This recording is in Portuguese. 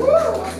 Woo!